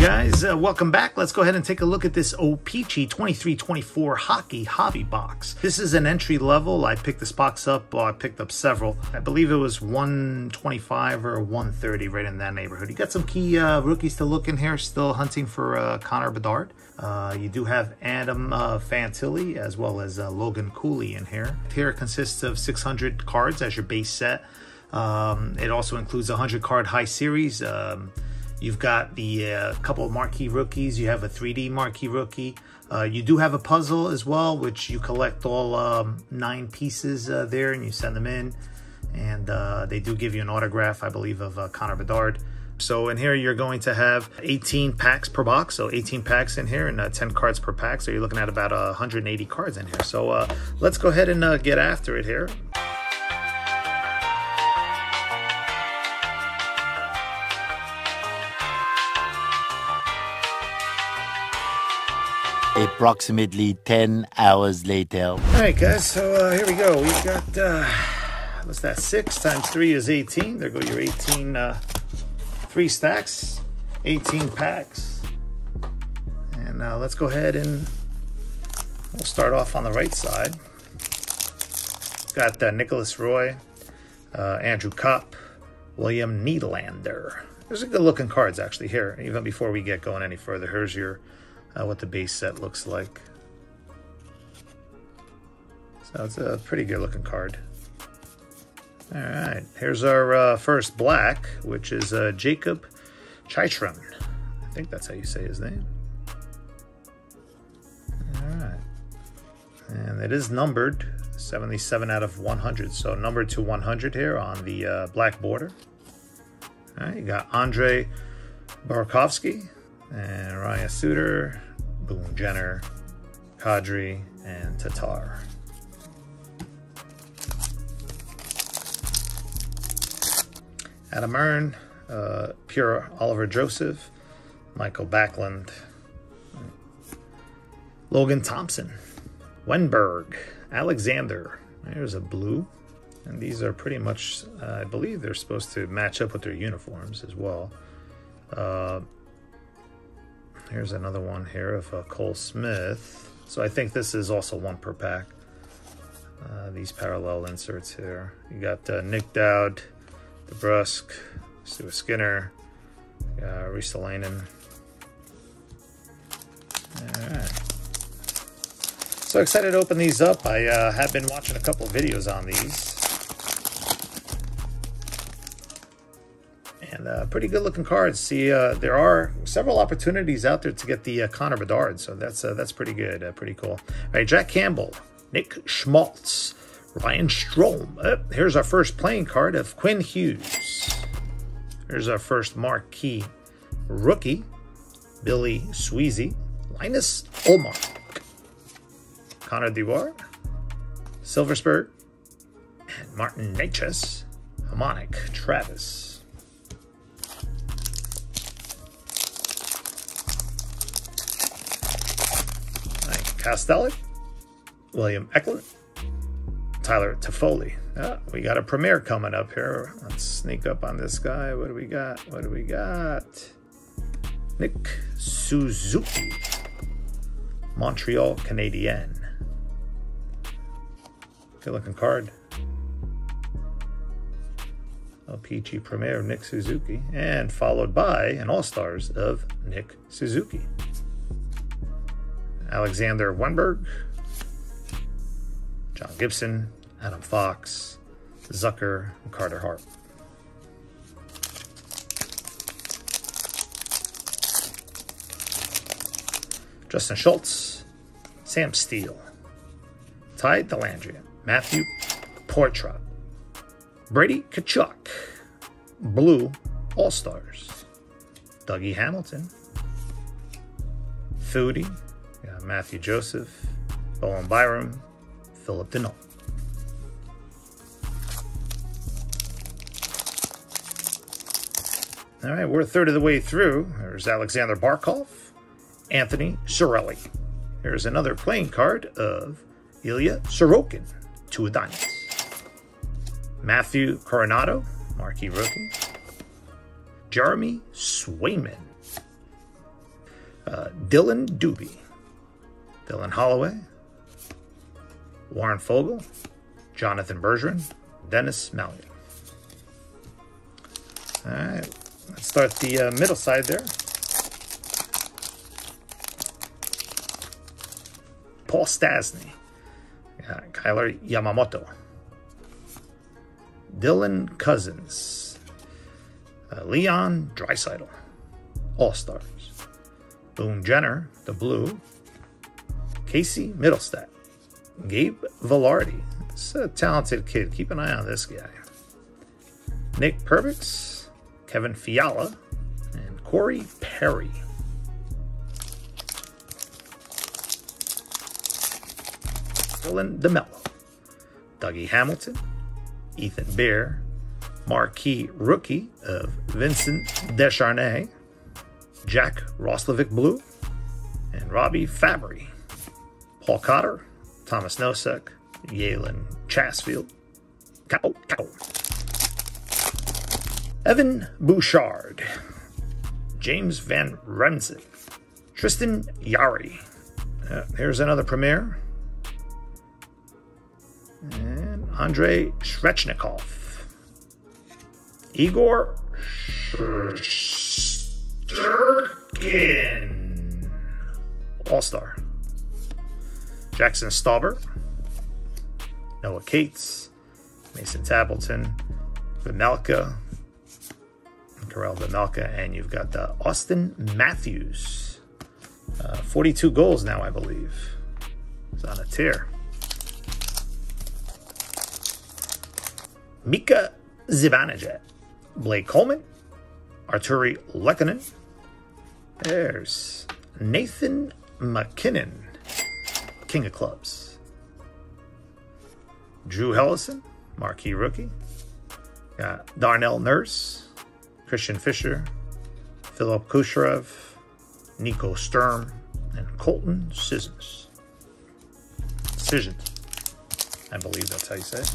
guys, uh, welcome back. Let's go ahead and take a look at this O-Pee-Chee 2324 Hockey Hobby Box. This is an entry level. I picked this box up, well, I picked up several. I believe it was 125 or 130 right in that neighborhood. You got some key uh, rookies to look in here, still hunting for uh, Connor Bedard. Uh, you do have Adam uh, Fantilli as well as uh, Logan Cooley in here. Here consists of 600 cards as your base set. Um, it also includes a 100 card high series. Um, You've got the uh, couple of marquee rookies. You have a 3D marquee rookie. Uh, you do have a puzzle as well, which you collect all um, nine pieces uh, there and you send them in. And uh, they do give you an autograph, I believe, of uh, Connor Bedard. So in here, you're going to have 18 packs per box. So 18 packs in here and uh, 10 cards per pack. So you're looking at about 180 cards in here. So let's go ahead and get after it here. Approximately 10 hours later. All right, guys, so uh, here we go. We've got, uh, what's that, 6 times 3 is 18. There go your 18, uh, three stacks, 18 packs. And uh, let's go ahead and we'll start off on the right side. Got uh, Nicholas Roy, uh, Andrew Copp, William Needlander. There's a good looking cards actually here, even before we get going any further. Here's your uh, what the base set looks like. So it's a pretty good looking card. All right, here's our uh, first black, which is uh, Jakob Chychrun. I think that's how you say his name. All right. And it is numbered 77 out of 100. So numbered to 100 here on the uh, black border. All right, you got Andre Burakovsky, and Ryan Suter, Boone Jenner, Kadri, and Tatar. Adam Erne, uh, Pierre Olivier Joseph, Michael Backlund, Logan Thompson, Wennberg, Alexander. There's a blue. And these are pretty much, uh, I believe they're supposed to match up with their uniforms as well. Uh, Here's another one here of uh, Cole Smith. So I think this is also one per pack. Uh, these parallel inserts here. You got uh, Nick Dowd, DeBrusk, Stuart Skinner, uh, Ristolainen. Alright. So excited to open these up. I uh, have been watching a couple videos on these. And uh, pretty good looking cards. See, uh, there are several opportunities out there to get the uh, Connor Bedard, so that's uh, that's pretty good, uh, pretty cool. All right, Jack Campbell, Nick Schmaltz, Ryan Strome. Oh, here's our first playing card of Quinn Hughes. Here's our first marquee rookie, Billy Sweezey, Linus Ullmark, Connor Dewar, Silfverberg, and Martin Necas, Hamonic Travis. Costelli, William Eklund, Tyler Toffoli. Ah, we got a premiere coming up here. Let's sneak up on this guy. What do we got? What do we got? Nick Suzuki, Montreal Canadien. Good looking card. O-Pee-Chee premiere Nick Suzuki, and followed by an All Stars of Nick Suzuki. Alexander Wennberg, John Gibson, Adam Fox, Zucker, and Carter Hart. Justin Schultz, Sam Steel, Ty Dellandrea, Matthew Poitras, Brady Tkachuk, Blue All-Stars, Dougie Hamilton, Foodie, Matthew Joseph, Bowen Byram, Philip Danault. All right, we're a third of the way through. There's Alexander Barkov, Anthony Cirelli. Here's another playing card of Ilya Sorokin, two of diamonds. Matthew Coronato, marquee rookie. Jeremy Swayman, Uh, Dylan Dubé, Dylan Holloway, Warren Foegele, Jonathan Bergeron, Dennis Mallion. All right, let's start the uh, middle side there. Paul Stastny, uh, Kailer Yamamoto, Dylan Cozens, uh, Leon Draisaitl, All Stars, Boone Jenner, the Blue, Casey Mittelstadt, Gabe Vilardi. It's a talented kid. Keep an eye on this guy. Nick Perbix, Kevin Fiala, and Corey Perry. Dylan DeMelo, Dougie Hamilton, Ethan Bear, marquee rookie of Vincent Desharnais, Jack Roslovic Blue, and Robbie Fabbri, Paul Cotter, Thomas Nosek, Jalen Chatfield, Cow, Cow, Evan Bouchard, James Van Rensen, Tristan Jarry. Uh, here's another premiere. And Andrei Svechnikov. Igor Sturkin. All star. Jackson Stauber. Noah Cates. Mason Tableton. Vejmelka. Karel Vejmelka. And you've got uh, Auston Matthews. Uh, 42 goals now, I believe. He's on a tear. Mika Zibanejad, Blake Coleman, Artturi Lehkonen. There's Nathan MacKinnon, King of Clubs. Drew Helleson, marquee rookie. Got Darnell Nurse, Christian Fischer, Philip Kushrev, Nico Sturm, and Colton Sissons. Decision. I believe that's how you say it.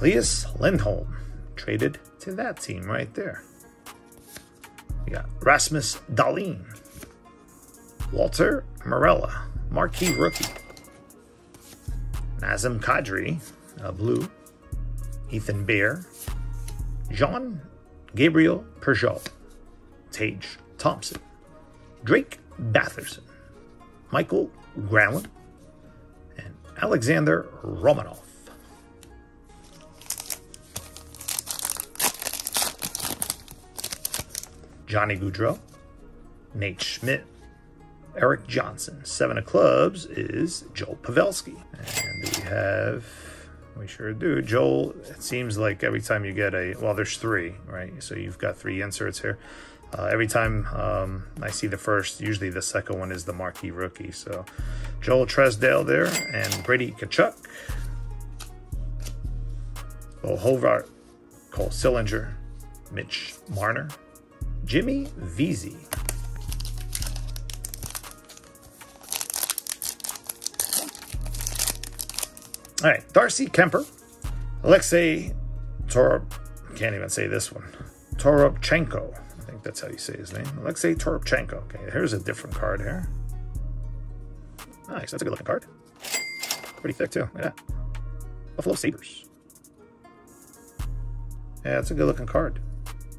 Elias Lindholm traded to that team right there. We got Rasmus Dahlin, Walter Morella, marquee rookie, Nazem Kadri, blue, Ethan Bear, Jean Gabriel Pageau, Tage Thompson, Drake Batherson, Michael Granlund, and Alexander Romanov. Johnny Gaudreau, Nate Schmidt, Eric Johnson. Seven of clubs is Joel Pavelski. And we have, we sure do, Joel, it seems like every time you get a, well, there's three, right? So you've got three inserts here. Uh, every time um, I see the first, usually the second one is the marquee rookie. So Joel Tresdale there and Brady Tkachuk. Bo Horvat, Cole Sillinger, Mitch Marner, Jimmy Vesey. All right, Darcy Kuemper, Alexei Torob, can't even say this one, Toropchenko. I think that's how you say his name. Alexei Toropchenko. Okay, here's a different card here. Nice, that's a good looking card. Pretty thick too, yeah. Buffalo Sabres. Yeah, that's a good looking card.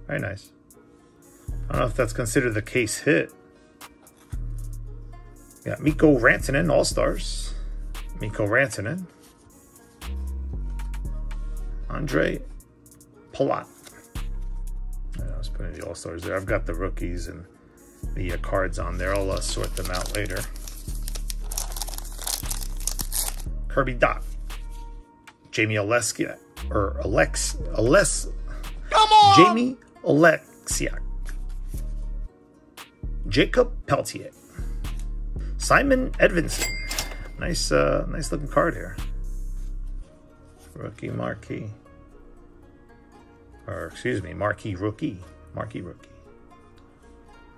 Very nice. I don't know if that's considered the case hit. Got Mikko Rantanen, All Stars. Mikko Rantanen. Andre Palat. I was putting the All Stars there. I've got the rookies and the uh, cards on there. I'll uh, sort them out later. Kirby Dach. Jamie Oleksiak. Or Alex. Alex. Come on! Jamie Oleksiak. Jacob Pelletier. Simon Edvinsson. Nice, uh, nice looking card here. Rookie marquee. Or, excuse me, marquee rookie. Marquee rookie.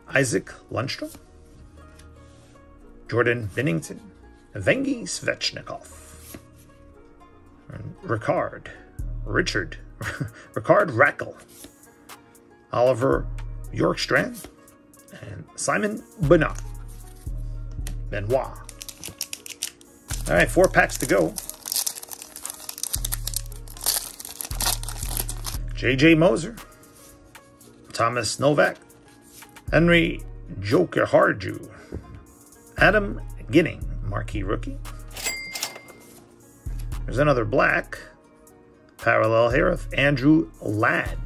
Isaac Lundstrom. Jordan Binnington, Vengi Svechnikov. Ricard. Richard. Ricard Rakell. Oliver Yorkstrand And Simon Benoit. Benoit. All right, four packs to go. J.J. Moser. Thomas Novak. Henry Joker Harju. Adam Ginning, marquee rookie. There's another black parallel here of Andrew Ladd,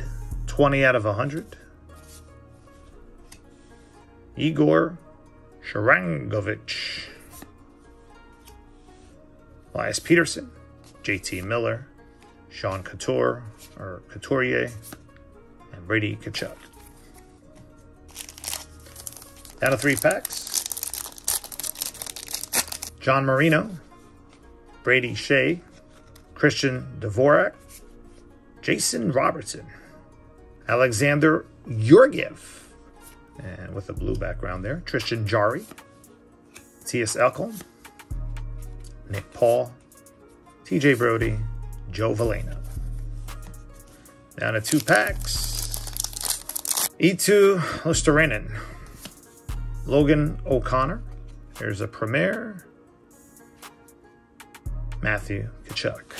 20 out of 100. Igor Sharangovich. Elias Pettersson, JT Miller, Sean Couture, or Couturier, and Brady Tkachuk. Out of three packs. John Marino, Brady Shea, Christian Dvorak, Jason Robertson, Alexander Georgiev, and with a blue background there, Tristan Jarry, T.S. Elkholm, Nick Paul, TJ Brodie, Joe Veleno. Down to two packs. Eetu Luostarinen, Logan O'Connor. Here's a Premier. Matthew Tkachuk.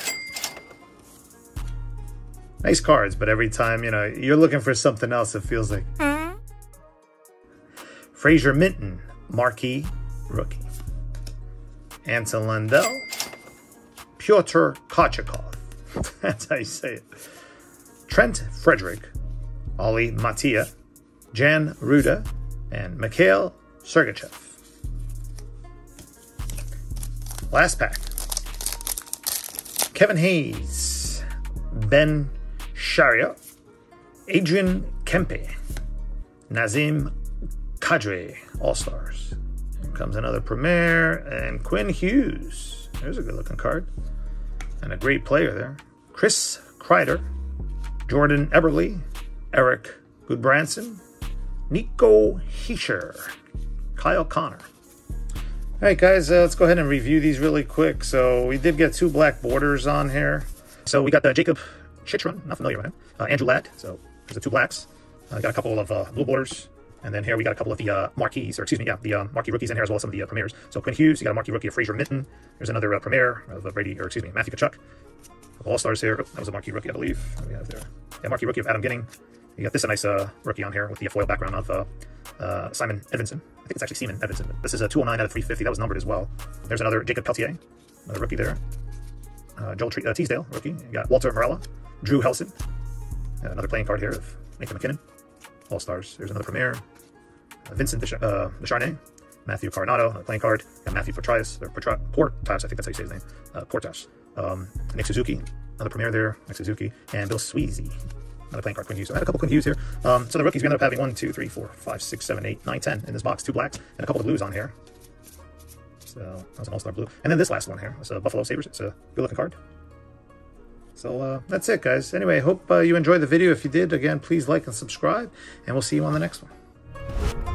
Nice cards, but every time, you know, you're looking for something else, it feels like. Fraser Minten, marquee rookie. Anton Lundell, Pyotr Kochakov. That's how you say it. Trent Frederic, Olli Maatta, Jan Ruda, and Mikhail Sergachev. Last pack. Kevin Hayes, Ben Chiarot, Adrian Kempe, Nazem Kadri, All Stars. Here comes another Premier, and Quinn Hughes. There's a good looking card. And a great player there. Chris Kreider, Jordan Eberle, Eric Gudbranson, Nico Hischier, Kyle Connor. All right, guys, uh, let's go ahead and review these really quick. So we did get two black borders on here. So we got uh, Jacob Chychrun, not familiar with him. Uh, Andrew Ladd, so there's the two blacks. Uh, got a couple of uh, blue borders. And then here we got a couple of the uh, marquees, or excuse me, yeah, the uh, marquee rookies in here as well as some of the uh, premiers. So Quinn Hughes, you got a marquee rookie of Fraser Minten. There's another uh, premier of uh, Brady, or excuse me, Matthew Tkachuk. All stars here. That was a marquee rookie, I believe. We have there? Yeah, marquee rookie of Adam Ginning. You got this a nice uh, rookie on here with the foil background of uh, uh, Simon Edvinsson. I think it's actually Seaman Edvinsson. This is a 209 out of 350. That was numbered as well. There's another Jacob Pelletier, another rookie there. Uh, Joel Tre- uh, Teasdale, rookie. You got Walter Morella, Drew Helleson. Another playing card here of Nathan MacKinnon. All stars. There's another premier. Uh, Vincent Desch- uh, Desharnais, Matthew another playing card. Got Matthew Portrias, or Portra- Portas, I think that's how you say his name. Uh, Portas. Um, Nick Suzuki, another premier there. Nick Suzuki. And Bill Sweezey. Another playing card, Quinn Hughes. So I had a couple Quinn Hughes here. Um, so the rookies, we ended up having one, two, three, four, five, six, seven, eight, nine, ten in this box. Two blacks and a couple of blues on here. So that was an all-star blue. And then this last one here was a Buffalo Sabres. It's a good-looking card. So uh, that's it, guys. Anyway, hope uh, you enjoyed the video. If you did, again, please like and subscribe, and we'll see you on the next one.